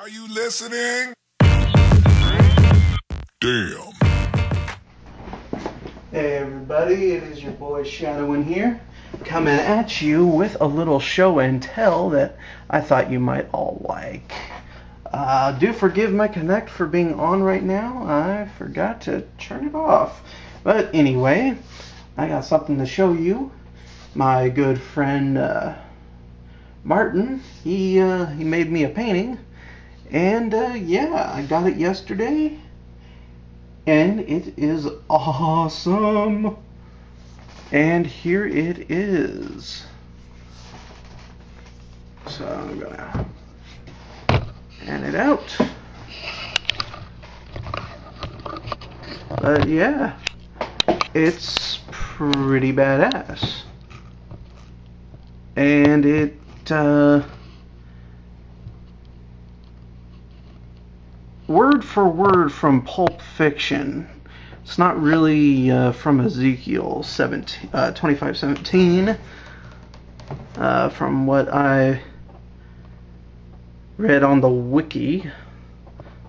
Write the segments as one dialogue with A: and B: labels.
A: Are you listening? Damn.
B: Hey everybody, it is your boy Shadowen here, coming at you with a little show and tell that I thought you might all like. Uh, do forgive my Kinect for being on right now. I forgot to turn it off. But anyway, I got something to show you. My good friend uh, Martin, he uh, he made me a painting, and uh, yeah, I got it yesterday and it is awesome. And here it is. So I'm gonna hand it out. But yeah, it's pretty badass. And it, uh, word for word from Pulp Fiction. It's not really uh, from Ezekiel 17, uh, 2517. Uh, from what I read on the wiki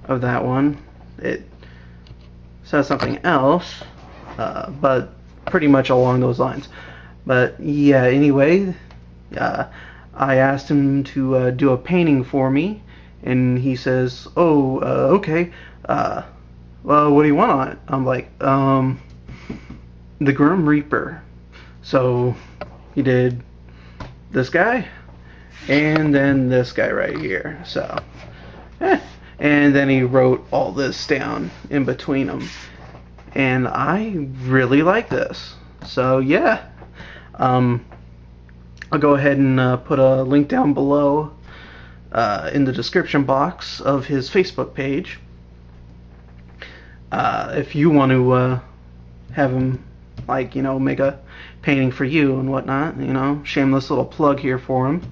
B: of that one, it says something else, uh, but pretty much along those lines. But yeah, anyway, uh, I asked him to uh, do a painting for me and he says, "Oh, uh, okay. Uh, well, what do you want on it?" I'm like, "Um, the Grim Reaper." So he did this guy, and then this guy right here. So, eh. and then he wrote all this down in between them, and I really like this. So yeah, um, I'll go ahead and uh, put a link down below uh, in the description box of his Facebook page. Uh, if you want to uh, have him, like, you know, make a painting for you and whatnot, you know, shameless little plug here for him.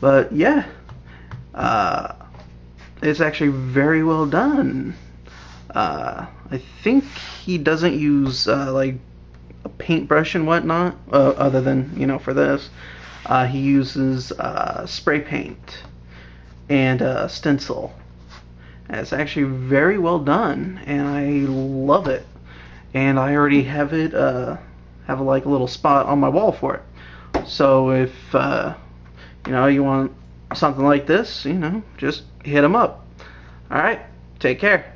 B: But yeah, uh, it's actually very well done. Uh, I think he doesn't use uh, like a paintbrush and whatnot, other than you know for this. he uses spray paint and a stencil. And it's actually very well done, and I love it. And I already have it, uh, have a, like a little spot on my wall for it. So if uh, you know you want something like this, you know, just hit them up. All right, take care.